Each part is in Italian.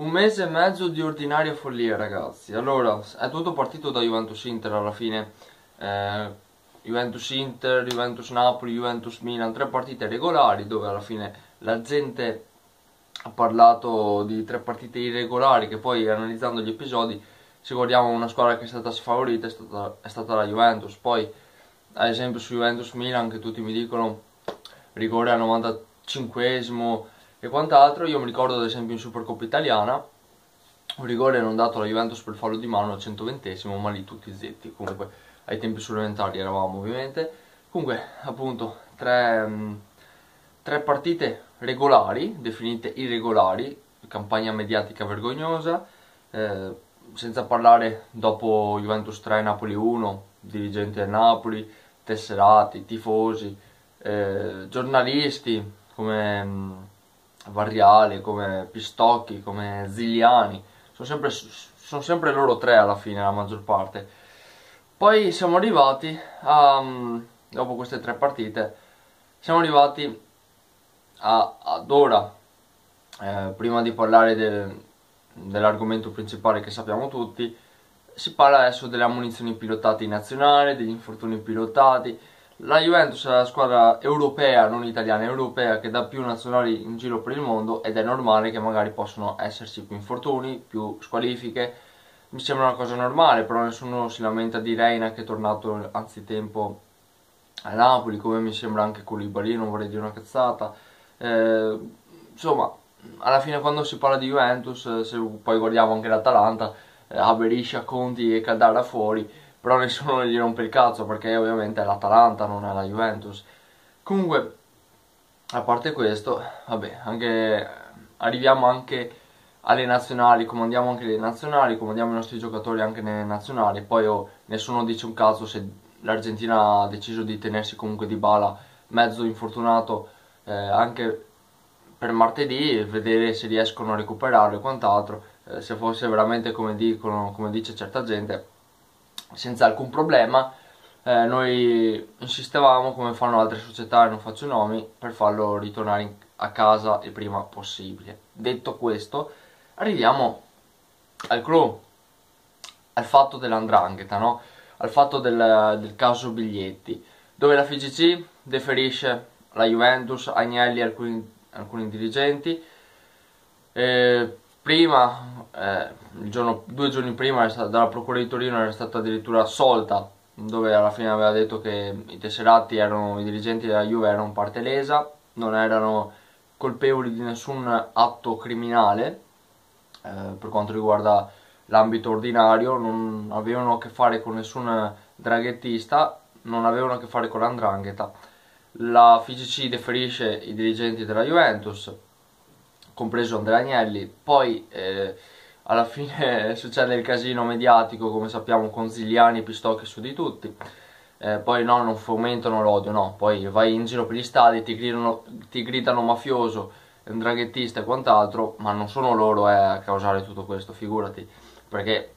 Un mese e mezzo di ordinaria follia ragazzi. Allora, è tutto partito da Juventus-Inter alla fine. Eh, Juventus-Inter, Juventus-Napoli, Juventus-Milan Tre partite regolari dove alla fine la gente ha parlato di tre partite irregolari Che poi analizzando gli episodi se guardiamo una squadra che è stata sfavorita è stata, è stata la Juventus. Poi ad esempio su Juventus-Milan che tutti mi dicono rigore al 95esimo e quant'altro. Io mi ricordo ad esempio in Supercoppa italiana un rigore non dato alla Juventus per fallo di mano al 120 ma lì tutti zitti. Comunque ai tempi supplementari eravamo ovviamente. Comunque appunto tre, mm, tre partite regolari, definite irregolari, campagna mediatica vergognosa, eh, senza parlare dopo Juventus 3, Napoli 1, dirigenti del Napoli, tesserati, tifosi, eh, giornalisti come mh, Variale, come Pistocchi, come Ziliani, sono sempre, sono sempre loro tre alla fine, la maggior parte. Poi siamo arrivati a, mm, dopo queste tre partite, siamo arrivati a, ad ora, eh, prima di parlare del, dell'argomento principale che sappiamo tutti, si parla adesso delle ammunizioni pilotate in nazionale, degli infortuni pilotati, la Juventus è la squadra europea, non italiana, europea che dà più nazionali in giro per il mondo ed è normale che magari possono esserci più infortuni, più squalifiche. Mi sembra una cosa normale, però nessuno si lamenta di Reina che è tornato anzitempo a Napoli, come mi sembra anche Koulibaly, non vorrei dire una cazzata. Eh, insomma, alla fine quando si parla di Juventus, se poi guardiamo anche l'Atalanta, eh, Beriscia, Conti e Caldara fuori, però nessuno gli rompe il cazzo perché ovviamente è l'Atalanta, non è la Juventus. Comunque, a parte questo, vabbè, anche, arriviamo anche alle nazionali, comandiamo anche le nazionali, comandiamo i nostri giocatori anche nelle nazionali, poi oh, nessuno dice un caso se l'Argentina ha deciso di tenersi comunque di bala mezzo infortunato eh, anche per martedì e vedere se riescono a recuperarlo e quant'altro, eh, se fosse veramente come dicono, come dice certa gente, senza alcun problema. Eh, noi insistevamo come fanno altre società, non faccio nomi, per farlo ritornare in, a casa il prima possibile. Detto questo, arriviamo al clou, al fatto dell'andrangheta, no? al fatto del, del, caso biglietti, dove la FGC deferisce la Juventus, Agnelli e alcuni, alcuni dirigenti. Eh, prima, eh, giorno, due giorni prima dalla Procura di Torino era stata addirittura assolta, dove alla fine aveva detto che i tesserati erano, i dirigenti della Juve erano parte lesa, non erano colpevoli di nessun atto criminale eh, per quanto riguarda l'ambito ordinario, non avevano a che fare con nessun draghettista, non avevano a che fare con l'andrangheta. La FIGC deferisce i dirigenti della Juventus, compreso Andrea Agnelli, poi eh, alla fine succede il casino mediatico come sappiamo con Ziliani, Pistocchi su di tutti, eh, poi no, non fomentano l'odio, no, poi vai in giro per gli stadi, ti gridano, ti gridano mafioso, draghettista e quant'altro, ma non sono loro eh, a causare tutto questo, figurati, perché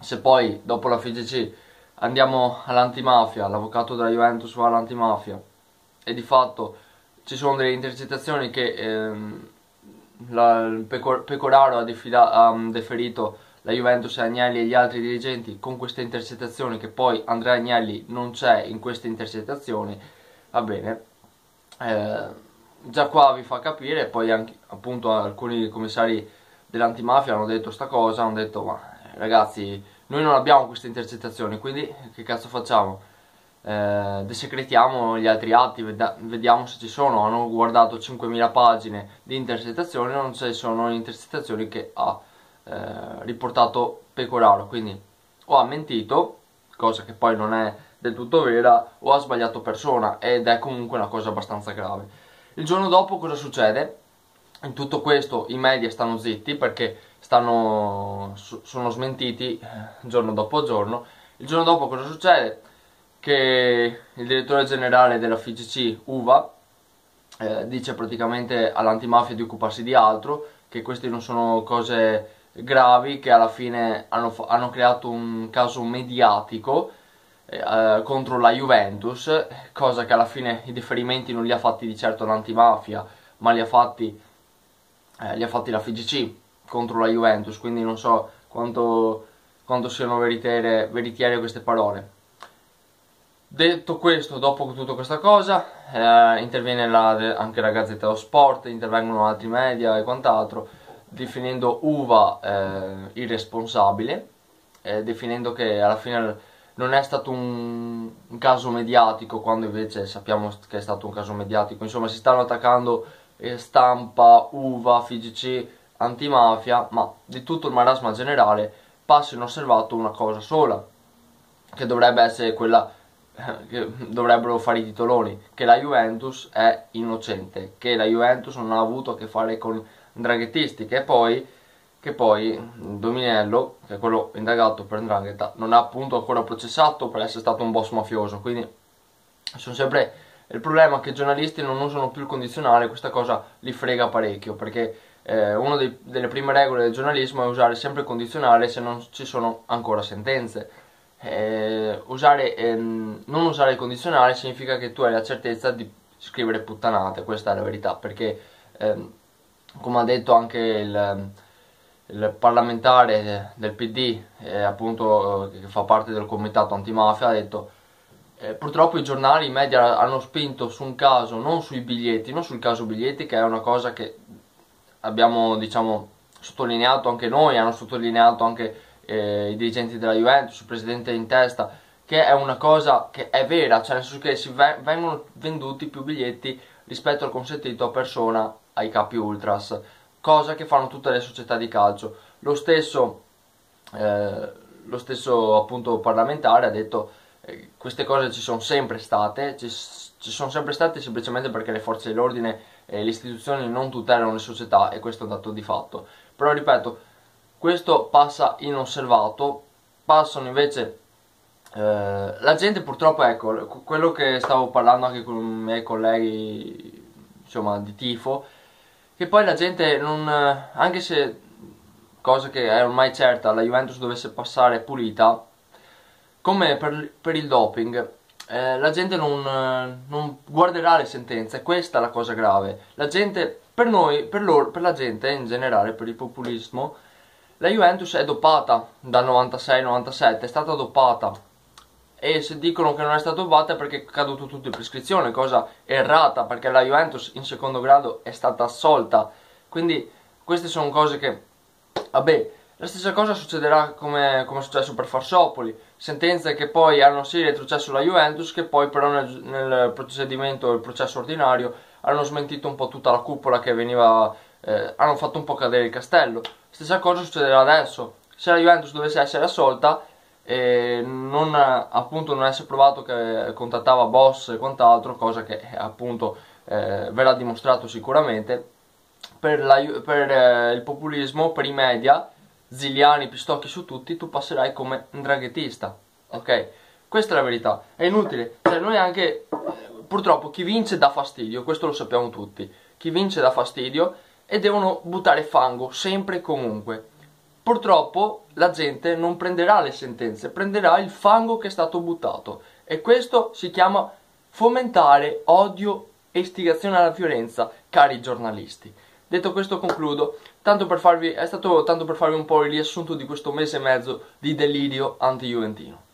se poi dopo la FGC andiamo all'antimafia, l'avvocato della Juventus va all'antimafia e di fatto ci sono delle intercettazioni che... Ehm, la, Pecor Pecoraro ha, defila, ha, mm, deferito la Juventus e Agnelli e gli altri dirigenti con queste intercettazioni che poi Andrea Agnelli non c'è in queste intercettazioni. Va bene. Eh, già qua vi fa capire poi anche appunto alcuni commissari dell'antimafia hanno detto sta cosa hanno detto ma ragazzi noi non abbiamo queste intercettazioni quindi che cazzo facciamo eh, desecretiamo gli altri atti, vediamo se ci sono. Hanno guardato 5.000 pagine di intercettazioni, non ci sono intercettazioni che ha eh, riportato Pecoraro. Quindi o ha mentito, cosa che poi non è del tutto vera, o ha sbagliato persona ed è comunque una cosa abbastanza grave. Il giorno dopo cosa succede? In tutto questo i media stanno zitti perché stanno, sono smentiti eh, giorno dopo giorno. Il giorno dopo cosa succede? Che il direttore generale della FIGC, UVA, eh, dice praticamente all'antimafia di occuparsi di altro, che queste non sono cose gravi, che alla fine hanno, hanno creato un caso mediatico eh, contro la Juventus, cosa che alla fine i deferimenti non li ha fatti di certo l'antimafia, ma li ha fatti, eh, li ha fatti la FIGC, contro la Juventus, quindi non so quanto, quanto siano veritiere, veritiere queste parole. Detto questo, dopo tutta questa cosa, eh, interviene la, anche la Gazzetta dello Sport, intervengono altri media e quant'altro, definendo Uva eh, irresponsabile, eh, definendo che alla fine non è stato un, un, caso mediatico, quando invece sappiamo che è stato un caso mediatico. Insomma, si stanno attaccando eh, stampa, Uva, FIGC, antimafia, ma di tutto il marasma generale passa inosservato una cosa sola, che dovrebbe essere quella che dovrebbero fare i titoloni, che la Juventus è innocente, che la Juventus non ha avuto a che fare con draghettisti, che poi, che poi Dominello, che è quello indagato per ndrangheta, non ha appunto ancora processato per essere stato un boss mafioso, quindi sono sempre il problema è che i giornalisti non usano più il condizionale, questa cosa li frega parecchio, perché eh, una delle prime regole del giornalismo è usare sempre il condizionale se non ci sono ancora sentenze eh, usare, ehm, non usare il condizionale significa che tu hai la certezza di scrivere puttanate, questa è la verità, perché ehm, come ha detto anche il, il parlamentare del PD, eh, appunto che fa parte del comitato antimafia, ha detto eh, purtroppo i giornali, i media hanno spinto su un caso, non sui biglietti, non sul caso biglietti, che è una cosa che abbiamo diciamo sottolineato anche noi, hanno sottolineato anche eh, i dirigenti della Juventus, il presidente in testa, che è una cosa che è vera, cioè nel senso che si vengono venduti più biglietti rispetto al consentito a persona ai capi ultras, cosa che fanno tutte le società di calcio. Lo stesso, eh, lo stesso appunto parlamentare ha detto eh, queste cose ci sono sempre state, ci, ci, sono sempre state semplicemente perché le forze dell'ordine e le istituzioni non tutelano le società e questo è un dato di fatto. Però ripeto, questo passa inosservato, passano invece eh, la gente purtroppo, ecco, quello che stavo parlando anche con i miei colleghi, insomma, di tifo, che poi la gente non, anche se, cosa che è ormai certa, la Juventus dovesse passare pulita, come per, per il doping, eh, la gente non, non, guarderà le sentenze, questa è la cosa grave. La gente, per noi, per, loro, per la gente in generale, per il populismo, la Juventus è dopata dal 96-97, è stata dopata e se dicono che non è stata dopata è perché è caduto tutto in prescrizione, cosa errata perché la Juventus in secondo grado è stata assolta. Quindi queste sono cose che, vabbè, la stessa cosa succederà come, come è successo per Farsopoli, sentenze che poi hanno sì retrocesso la Juventus, che poi però nel, nel procedimento, il processo ordinario, hanno smentito un po' tutta la cupola che veniva, eh, hanno fatto un po' cadere il castello. Stessa cosa succederà adesso. Se la Juventus dovesse essere assolta e non, appunto, non essere provato che contattava boss e quant'altro, cosa che appunto eh, verrà dimostrato sicuramente, per, la, per eh, il populismo, per i media, ziliani, pistocchi su tutti, tu passerai come draghettista. Ok? Questa è la verità. È inutile. Cioè, noi anche, purtroppo, chi vince dà fastidio, questo lo sappiamo tutti. Chi vince dà fastidio e devono buttare fango sempre e comunque. Purtroppo la gente non prenderà le sentenze, prenderà il fango che è stato buttato e questo si chiama fomentare odio e istigazione alla violenza, cari giornalisti. Detto questo concludo, tanto per farvi, è stato tanto per farvi un po' il riassunto di questo mese e mezzo di delirio anti-juventino.